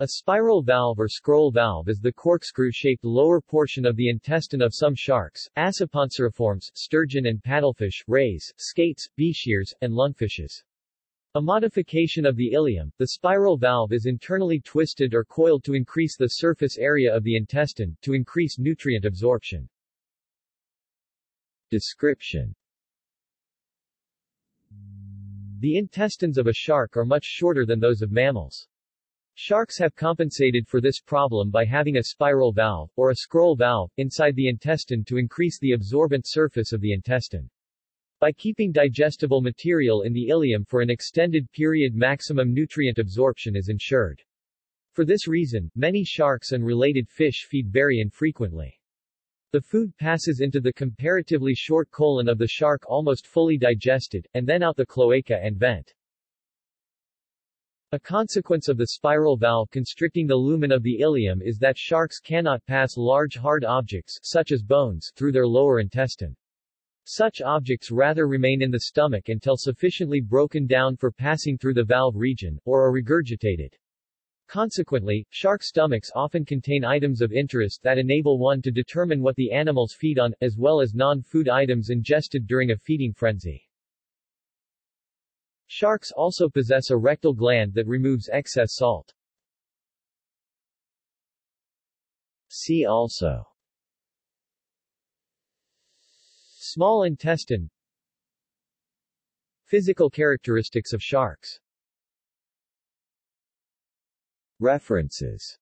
A spiral valve or scroll valve is the corkscrew-shaped lower portion of the intestine of some sharks, Acipenseriformes, sturgeon and paddlefish, rays, skates, bichirs, and lungfishes. A modification of the ileum, the spiral valve is internally twisted or coiled to increase the surface area of the intestine, to increase nutrient absorption. Description The intestines of a shark are much shorter than those of mammals. Sharks have compensated for this problem by having a spiral valve, or a scroll valve, inside the intestine to increase the absorbent surface of the intestine. By keeping digestible material in the ileum for an extended period maximum nutrient absorption is ensured. For this reason, many sharks and related fish feed very infrequently. The food passes into the comparatively short colon of the shark almost fully digested, and then out the cloaca and vent. A consequence of the spiral valve constricting the lumen of the ileum is that sharks cannot pass large hard objects, such as bones, through their lower intestine. Such objects rather remain in the stomach until sufficiently broken down for passing through the valve region, or are regurgitated. Consequently, shark stomachs often contain items of interest that enable one to determine what the animals feed on, as well as non-food items ingested during a feeding frenzy. Sharks also possess a rectal gland that removes excess salt. See also. Small intestine. Physical characteristics of sharks. References